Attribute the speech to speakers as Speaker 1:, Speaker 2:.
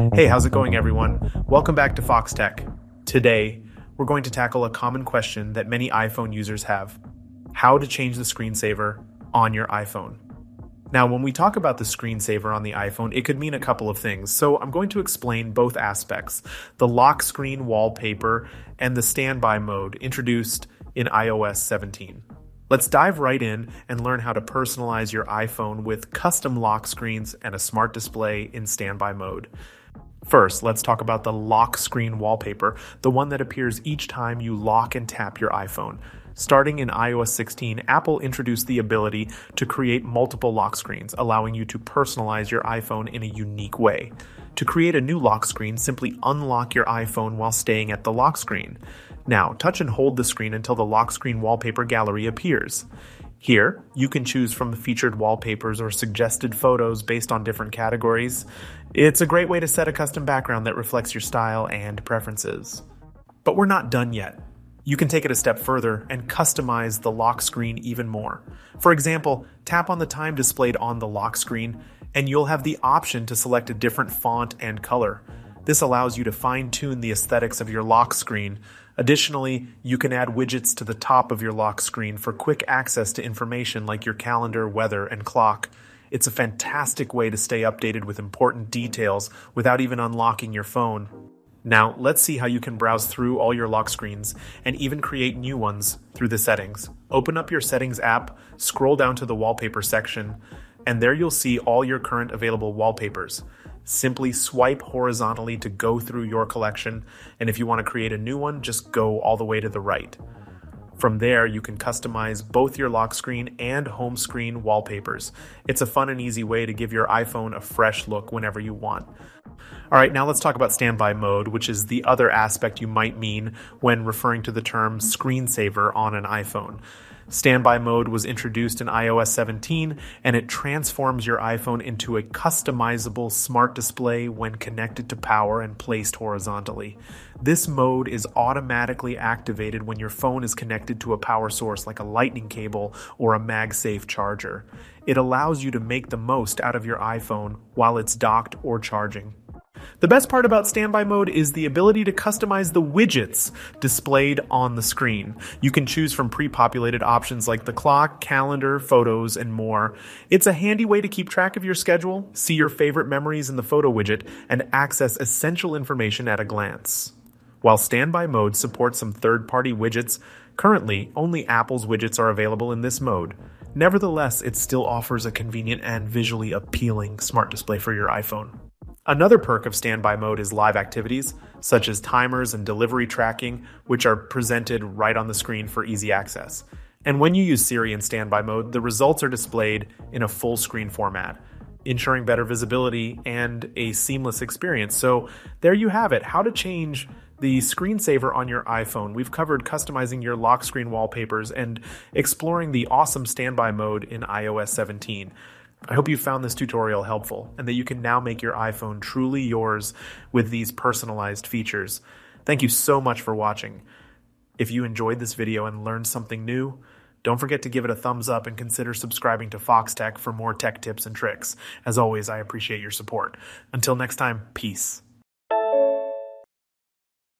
Speaker 1: Hey, how's it going, everyone? Welcome back to Foxtecc. Today, we're going to tackle a common question that many iPhone users have how to change the screensaver on your iPhone. Now, when we talk about the screensaver on the iPhone, it could mean a couple of things. So, I'm going to explain both aspects the lock screen wallpaper and the standby mode introduced in iOS 17. Let's dive right in and learn how to personalize your iPhone with custom lock screens and a smart display in standby mode. First, let's talk about the lock screen wallpaper, the one that appears each time you lock and tap your iPhone. Starting in iOS 16, Apple introduced the ability to create multiple lock screens, allowing you to personalize your iPhone in a unique way. To create a new lock screen, simply unlock your iPhone while staying at the lock screen. Now, touch and hold the screen until the lock screen wallpaper gallery appears. Here, you can choose from the featured wallpapers or suggested photos based on different categories. It's a great way to set a custom background that reflects your style and preferences. But we're not done yet. You can take it a step further and customize the lock screen even more. For example, tap on the time displayed on the lock screen, and you'll have the option to select a different font and color. This allows you to fine tune the aesthetics of your lock screen. Additionally, you can add widgets to the top of your lock screen for quick access to information like your calendar, weather, and clock. It's a fantastic way to stay updated with important details without even unlocking your phone. Now, let's see how you can browse through all your lock screens and even create new ones through the settings. Open up your settings app, scroll down to the wallpaper section, and there you'll see all your current available wallpapers. Simply swipe horizontally to go through your collection, and if you want to create a new one, just go all the way to the right. From there, you can customize both your lock screen and home screen wallpapers. It's a fun and easy way to give your iPhone a fresh look whenever you want. All right, now let's talk about standby mode, which is the other aspect you might mean when referring to the term screensaver on an iPhone. Standby mode was introduced in iOS 17 and it transforms your iPhone into a customizable smart display when connected to power and placed horizontally. This mode is automatically activated when your phone is connected to a power source like a lightning cable or a MagSafe charger. It allows you to make the most out of your iPhone while it's docked or charging. The best part about standby mode is the ability to customize the widgets displayed on the screen. You can choose from pre populated options like the clock, calendar, photos, and more. It's a handy way to keep track of your schedule, see your favorite memories in the photo widget, and access essential information at a glance. While standby mode supports some third party widgets, currently only Apple's widgets are available in this mode. Nevertheless, it still offers a convenient and visually appealing smart display for your iPhone. Another perk of standby mode is live activities, such as timers and delivery tracking, which are presented right on the screen for easy access. And when you use Siri in standby mode, the results are displayed in a full screen format, ensuring better visibility and a seamless experience. So, there you have it how to change the screensaver on your iPhone. We've covered customizing your lock screen wallpapers and exploring the awesome standby mode in iOS 17. I hope you found this tutorial helpful and that you can now make your iPhone truly yours with these personalized features. Thank you so much for watching. If you enjoyed this video and learned something new, don't forget to give it a thumbs up and consider subscribing to Foxtecc for more tech tips and tricks. As always, I appreciate your support. Until next time, peace.